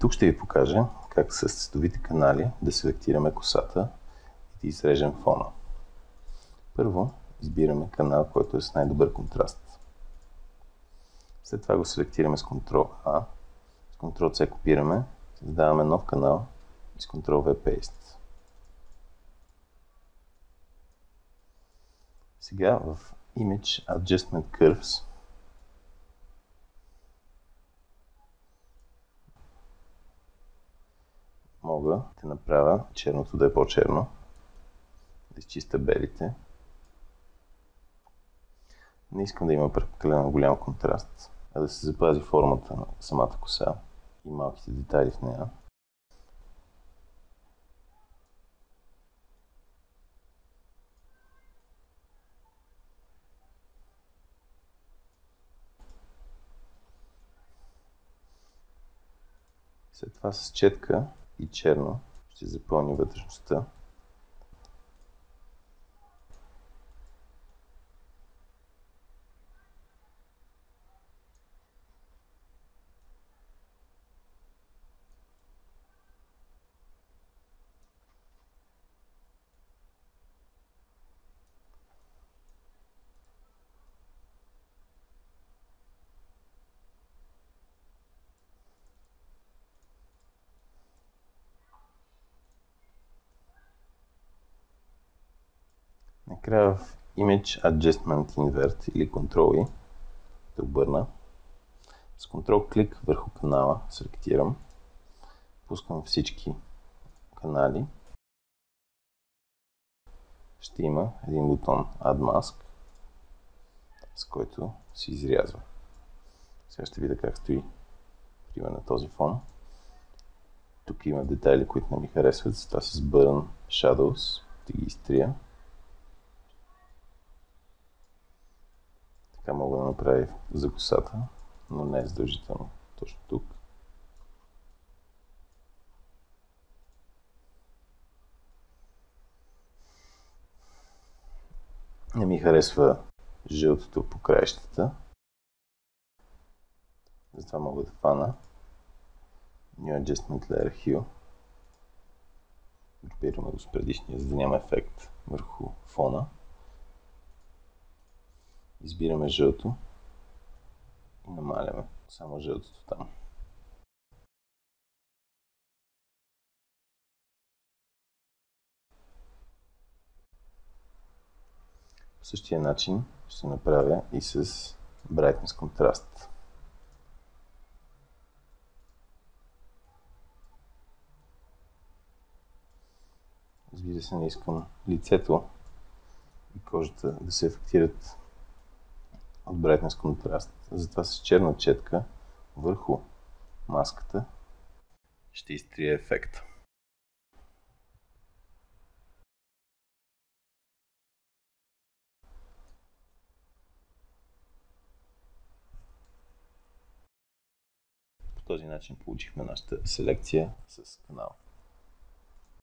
Тук ще ви покажа как с цветовите канали да селектираме косата и да изрежем фона. Първо избираме канал, който е с най-добър контраст. След това го селектираме с Ctrl A, с Ctrl C копираме, създаваме нов канал и с Ctrl V Paste. Сега в Image Adjustment Curves мога да направя черното да е по-черно, да изчиста белите. Не искам да има прекалено голям контраст, а да се запази формата на самата коса и малките детайли в нея. След това с четка и черно ще запълни вътрешността. Накрая в Image Adjustment Invert или Control I да обърна. С Control клик върху канала селектирам. Пускам всички канали. Ще има един бутон Add Mask, с който се изрязва. Сега ще видя как стои пример на този фон. Тук има детайли, които не ми харесват, затова с Burn Shadows да ги изтрия. Така мога да направя за косата, но не е задължително точно тук. Не ми харесва жълтото по краищата. Затова мога да фана New Adjustment Layer Hue. Групираме го с предишния, за да няма ефект върху фона. Избираме жълто и намаляме само жълтото там. По същия начин ще направя и с Brightness Contrast. Разбира се, не искам лицето и кожата да се ефектират от Brightness Contrast. Затова с черна четка върху маската ще изтрия ефекта. По този начин получихме нашата селекция с канала.